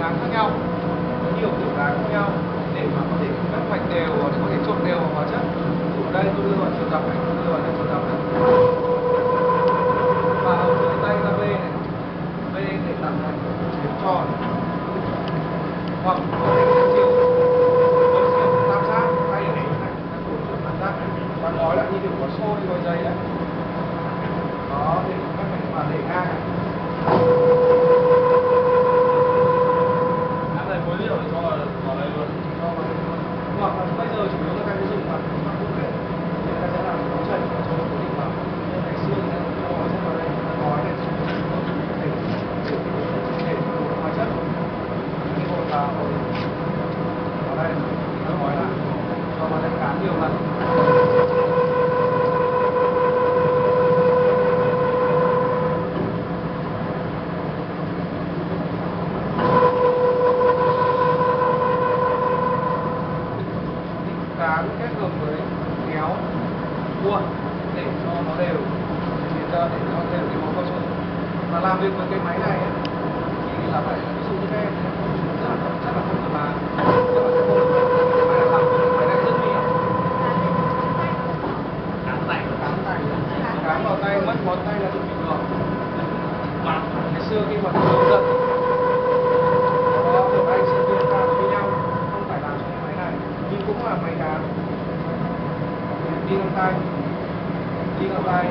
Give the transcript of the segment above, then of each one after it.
dáng khác nhau, có nhiều kiểu dáng khác nhau, để mà có thể cắt mạch đều và có thể trộn đều vào hóa chất. Ví dụ ở đây, tôi đưa vào trường tập này, tôi đưa vào đây, chiều dọc này và ở dưới tay ra V này V để đặt này chiều tròn hoặc có thể là chiều đối chiều tam giác tay ở đây này các đối chiều tam giác này và gói lại như kiểu có xôi gói giấy đấy đó để các mạch và để ngang này Án này phối liệu cho vào đây luôn. hoặc là bây giờ chủ yếu là ta sẽ dùng bằng bằng công nghệ thì ta sẽ làm đóng trần và cho nó cố định vào nhưng ngày xưa thì ta cũng cho hóa chất vào đây ta gói này để để để hóa chất khi hồn vào vào đây nó gói lại cho vào đây cán nhiều lần cán kết hợp với kéo cuộn để cho nó đều thì ra để nó đều cái móng cao su và làm việc với cái máy này ấy, thì là phải ví dụ như các em rất là rất là không là rất là không cái máy này làm cái máy này rất nguy hiểm Án tay. cán tay. Cán vào tay mất ngón tay là chuyện bình thường. Mà ngày xưa khi mà hướng dẫn có anh sinh viên ra với nhau không phải làm trong cái máy này nhưng cũng là máy cán. Đi găng tay đi găng tay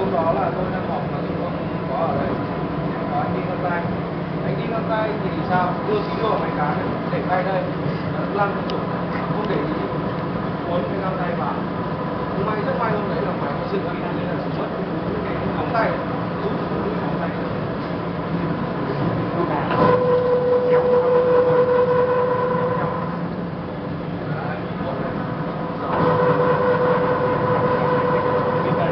hôm đó là tôi đang họp mà tôi không có ở đây. Có anh đi con tay anh đi con tay thì sao? Đưa khí đồ máy cá này, để tay đây. Nó lăn cái không để ý. Cuốn cái găng tay vào. May rất may hôm đấy là máy có sự kỹ nên là sản xuất. Cái móng tay rút cái móng tay kéo vào rồi kéo nhau đấy cuộn này cái tay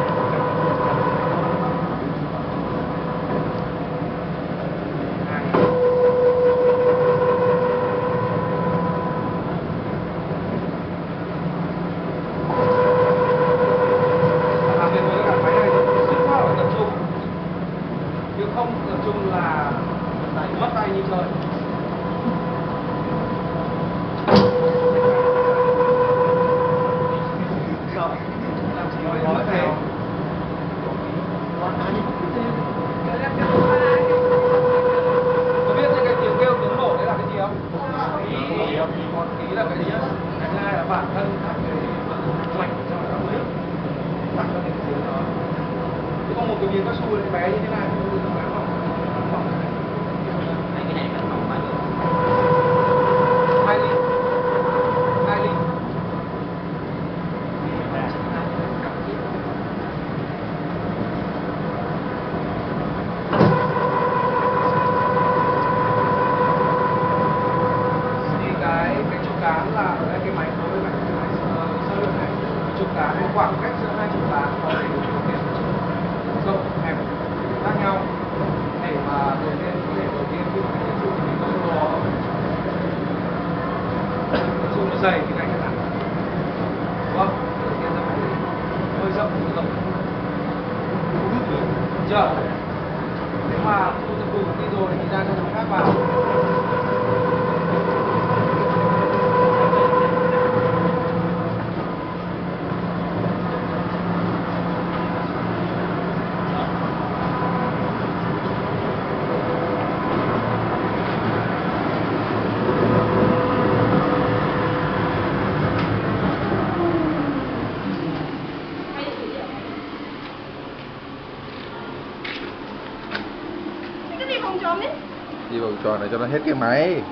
làm việc với cả máy này thì rất là phải tập trung chứ không tập trung là lại mất tay như chơi Rồi, làm gì rồi mất thế có biết những cái tiếng kêu tiếng nổ đấy là cái gì không? Ý, ý là cái gì nhá? Cái thứ hai là bản thân các cái mạch trong các nước tạo ra cái tiếng đó. Chứ còn một cái miếng cao su này bé như thế này cái hai hai máy nối với cái máy sơ lược này. Trục cán cái khoảng cách giữa hai trục cán có thể rộng hẹp khác nhau để mà đầu lên có thể đầu tiên khi mà cái trụ thì mình có nó trụ nó dày thì đánh cái thẳng đúng không? Đầu tiên là phải hơi rộng hơi rộng. Được chưa nếu mà trụ tập đủ đi rồi thì ra cho nó khác vào cái gì đi vòng tròn này cho nó hết cái máy.